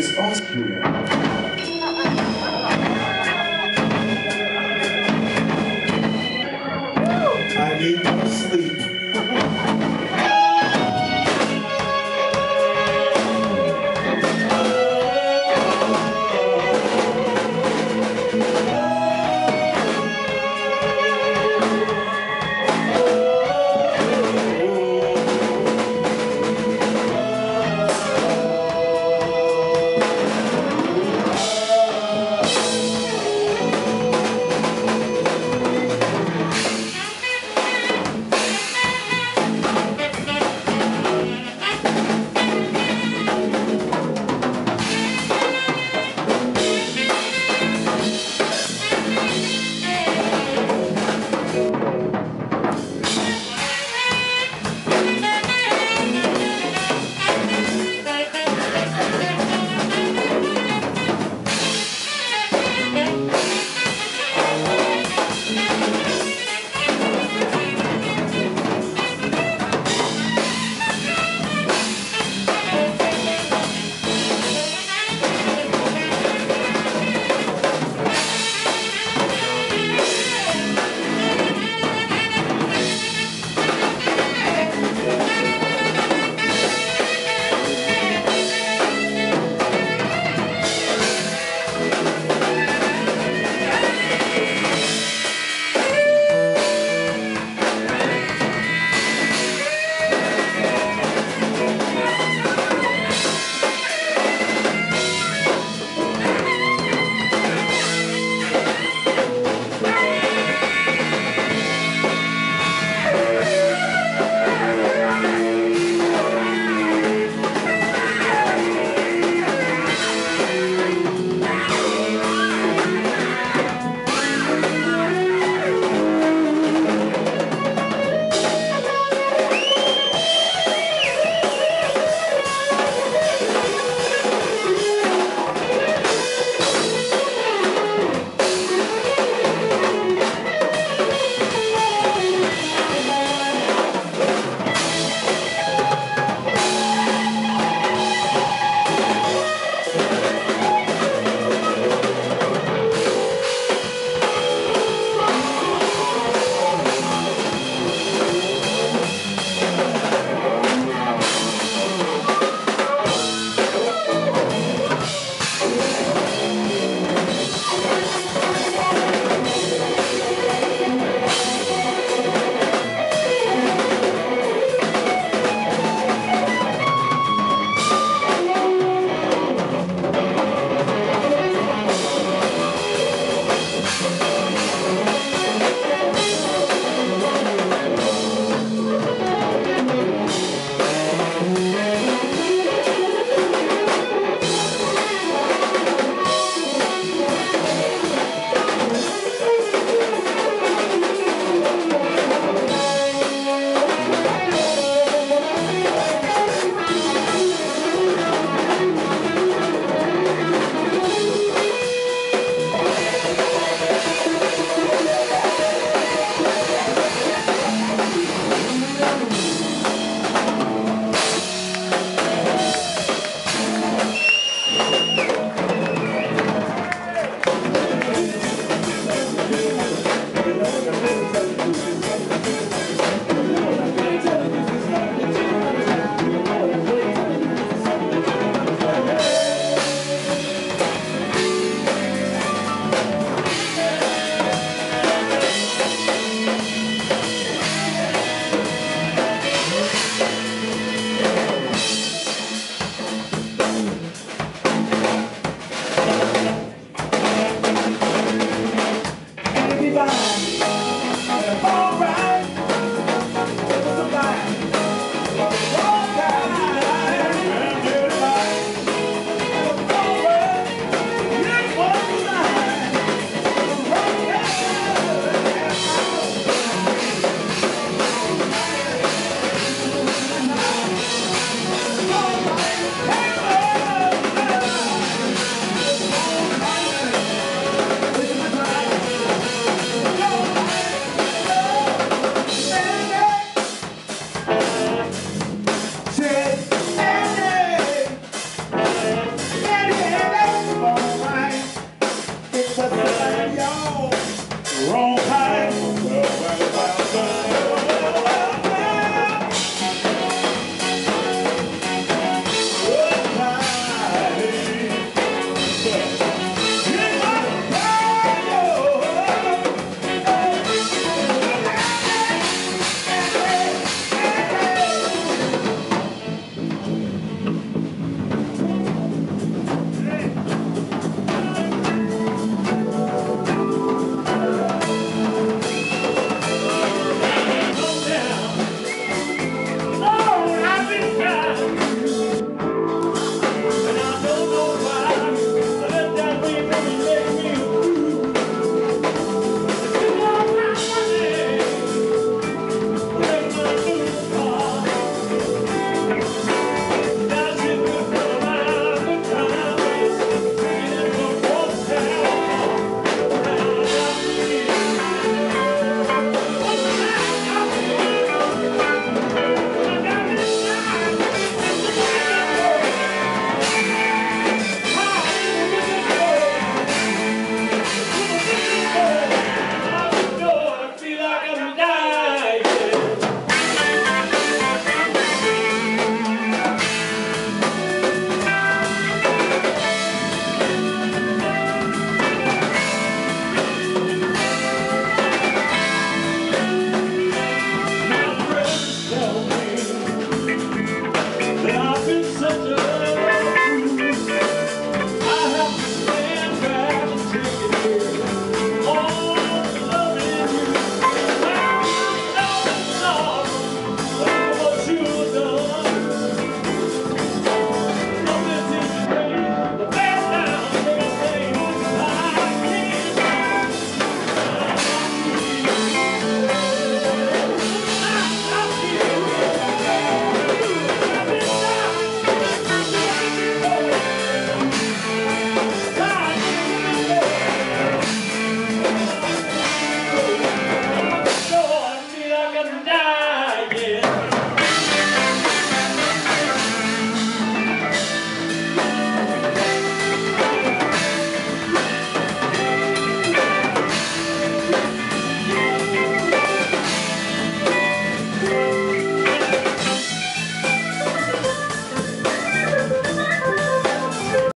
is Austria. I need